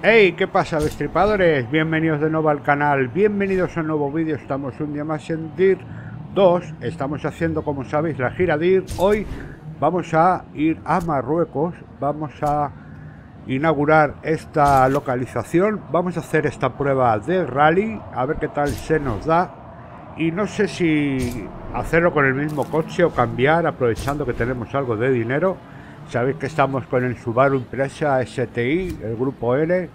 Hey, ¿qué pasa destripadores? Bienvenidos de nuevo al canal, bienvenidos a un nuevo vídeo, estamos un día más en DIR 2, estamos haciendo como sabéis la gira DIR, hoy vamos a ir a Marruecos, vamos a inaugurar esta localización, vamos a hacer esta prueba de rally, a ver qué tal se nos da. Y no sé si hacerlo con el mismo coche o cambiar aprovechando que tenemos algo de dinero Sabéis que estamos con el Subaru Impresa STI, el grupo L.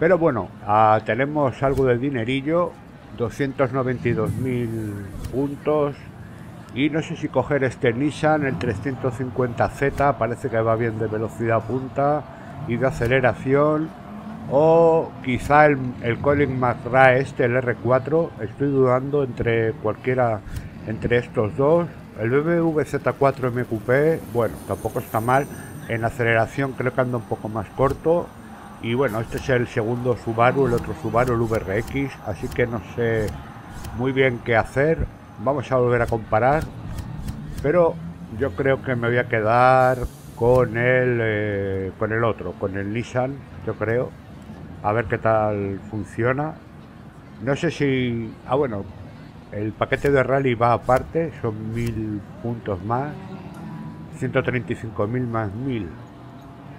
Pero bueno, ah, tenemos algo de dinerillo, 292.000 puntos. Y no sé si coger este Nissan, el 350Z, parece que va bien de velocidad punta y de aceleración. O quizá el, el Colin McRae este, el R4. Estoy dudando entre cualquiera, entre estos dos. El BMW Z4 MQP, bueno, tampoco está mal. En aceleración creo que anda un poco más corto. Y bueno, este es el segundo Subaru, el otro Subaru, el VRX. Así que no sé muy bien qué hacer. Vamos a volver a comparar. Pero yo creo que me voy a quedar con el, eh, con el otro, con el Nissan, yo creo. A ver qué tal funciona. No sé si... Ah, bueno, el paquete de rally va aparte, son mil puntos más. 135.000 más 1000.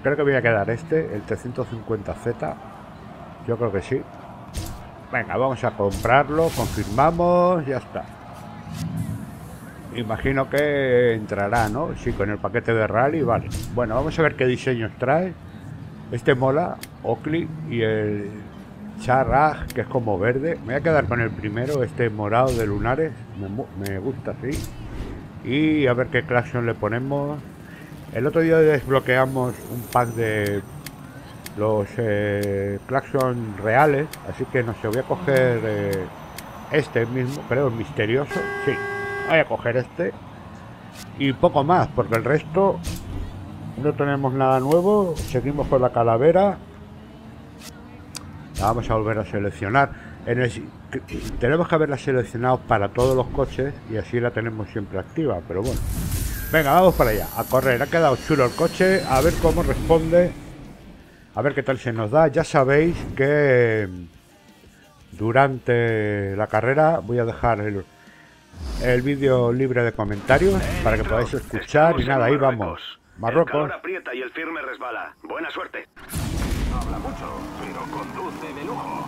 Creo que voy a quedar este, el 350Z. Yo creo que sí. Venga, vamos a comprarlo, confirmamos, ya está. Imagino que entrará, ¿no? Sí, con el paquete de rally, vale. Bueno, vamos a ver qué diseños trae. Este mola, Oakley, y el Charraj, que es como verde. Me voy a quedar con el primero, este morado de lunares. Me, gusta así. Y a ver qué claxon le ponemos. El otro día desbloqueamos un pack de los eh, reales. Así que no sé, voy a coger eh, este mismo, creo, misterioso. Sí, voy a coger este. Y poco más, porque el resto no tenemos nada nuevo. Seguimos con la calavera vamos a volver a seleccionar. tenemos que haberla seleccionado para todos los coches y así la tenemos siempre activa, pero bueno. Venga, vamos para allá, a correr. Ha quedado chulo el coche, a ver cómo responde, a ver qué tal se nos da. Ya sabéis que durante la carrera voy a dejar el, el vídeo libre de comentarios para que podáis escuchar y nada, ahí vamos. Marruecos. aprieta y el firme resbala. Buena suerte. Habla mucho, pero conduce de lujo.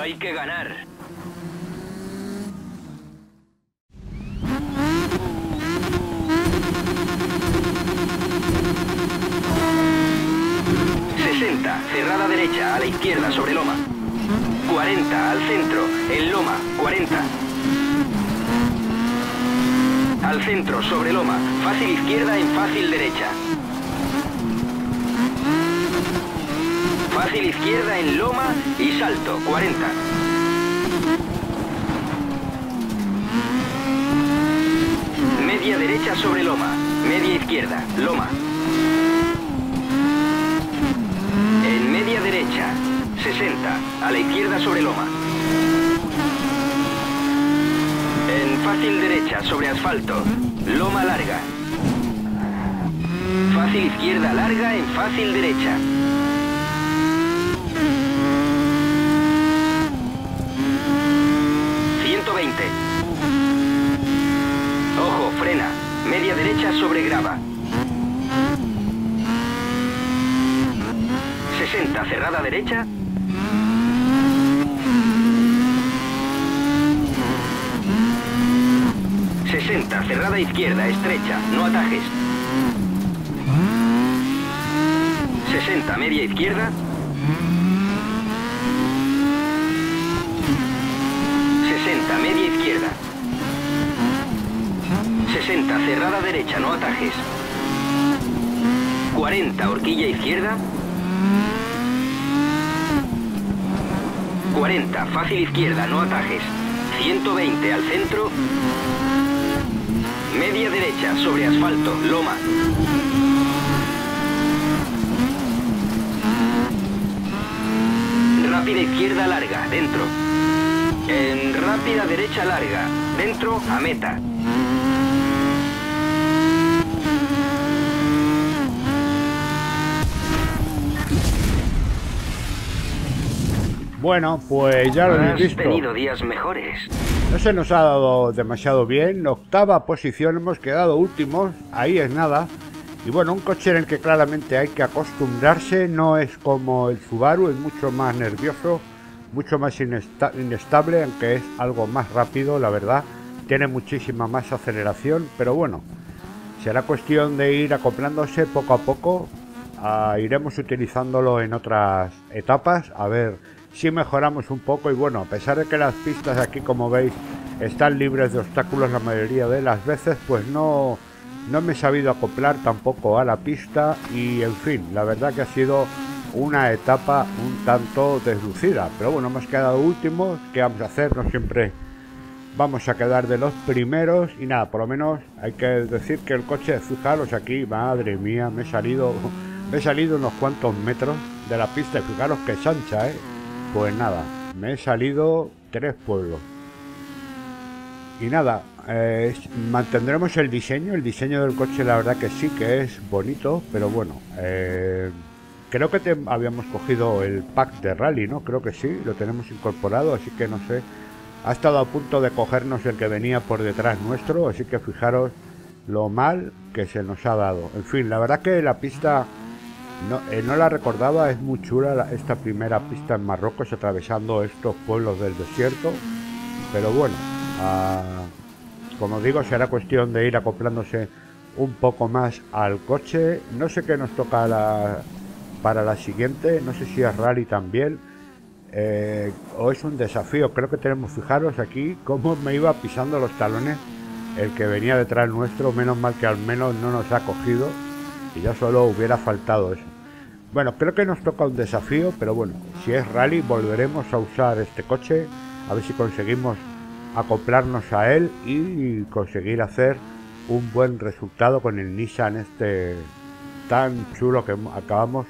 Hay que ganar. ...60, cerrada derecha, a la izquierda, sobre loma. 40, al centro, en loma, 40. Al centro, sobre loma. Fácil izquierda en fácil derecha. Fácil izquierda en loma y salto. 40. Media derecha sobre loma. Media izquierda. Loma. En media derecha. 60. A la izquierda sobre loma. Fácil derecha sobre asfalto. Loma larga. Fácil izquierda larga en fácil derecha. ...120. Ojo, frena. Media derecha sobre grava. 60, cerrada derecha. 60, cerrada izquierda, estrecha, no atajes. 60, media izquierda. 60, media izquierda. 60, cerrada derecha, no atajes. 40, horquilla izquierda. 40, fácil izquierda, no atajes. 120 al centro. Media derecha sobre asfalto, loma. Rápida izquierda larga, dentro. En rápida derecha larga, dentro a meta. Bueno, pues ya lo he visto. Has tenido días mejores. No se nos ha dado demasiado bien. Octava posición, hemos quedado últimos. Ahí es nada. Y bueno, un coche en el que claramente hay que acostumbrarse. No es como el Subaru, es mucho más nervioso, mucho más inesta- inestable, aunque es algo más rápido, la verdad. Tiene muchísima más aceleración, pero bueno, será cuestión de ir acoplándose poco a poco. Ah, iremos utilizándolo en otras etapas, a ver si mejoramos un poco. Y bueno, a pesar de que las pistas aquí, como veis, están libres de obstáculos la mayoría de las veces, pues no, no me he sabido acoplar tampoco a la pista. Y en fin, la verdad que ha sido una etapa un tanto deslucida. Pero bueno, hemos quedado últimos. ¿Qué vamos a hacer? No siempre vamos a quedar de los primeros y nada, por lo menos hay que decir que el coche, fijaros aquí, madre mía, me he salido, me he salido unos cuantos metros de la pista y fijaros que es ancha, ¿eh? Pues nada, me he salido tres pueblos. Y nada, eh, mantendremos el diseño, el diseño del coche la verdad que sí que es bonito, pero bueno, eh, creo que habíamos cogido el pack de rally, ¿no? Creo que sí, lo tenemos incorporado, así que no sé. Ha estado a punto de cogernos el que venía por detrás nuestro, así que fijaros lo mal que se nos ha dado. En fin, la verdad que la pista no, eh, no la recordaba, es muy chula la- esta primera pista en Marruecos atravesando estos pueblos del desierto, pero bueno, ah, como digo, será cuestión de ir acoplándose un poco más al coche. No sé qué nos toca para la siguiente, no sé si es rally también. eh, o es un desafío, creo que tenemos, fijaros aquí cómo me iba pisando los talones el que venía detrás nuestro, menos mal que al menos no nos ha cogido y ya solo hubiera faltado eso. Bueno, creo que nos toca un desafío, pero bueno, si es rally volveremos a usar este coche, a ver si conseguimos acoplarnos a él y conseguir hacer un buen resultado con el Nissan este tan chulo que acabamos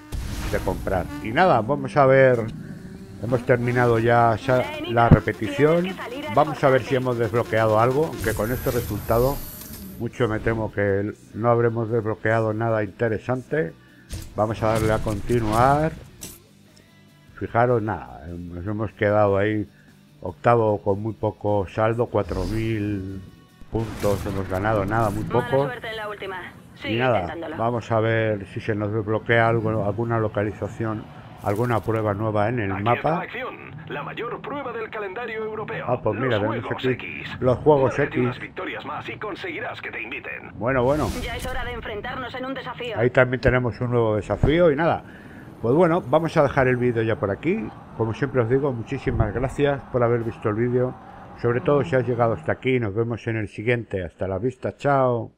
de comprar. Y nada, vamos a ver, hemos terminado ya la repetición, vamos a ver si hemos desbloqueado algo, aunque con este resultado mucho me temo que no habremos desbloqueado nada interesante. Vamos a darle a continuar. Fijaros, nada, nos hemos quedado ahí octavo con muy poco saldo, 4.000 puntos hemos ganado, nada, muy poco. Y nada, vamos a ver si se nos desbloquea algo, alguna localización, alguna prueba nueva en el Aquí mapa. acción, la mayor prueba del calendario europeo. Ah, pues mira, los Juegos aquí X. los Juegos X. unas victorias más y conseguirás que te inviten. Bueno, bueno, Ya es hora de enfrentarnos en un desafío. ahí también tenemos un nuevo desafío y nada. Pues bueno, vamos a dejar el vídeo ya por aquí. Como siempre os digo, muchísimas gracias por haber visto el vídeo. Sobre todo si has llegado hasta aquí, nos vemos en el siguiente. Hasta la vista, chao.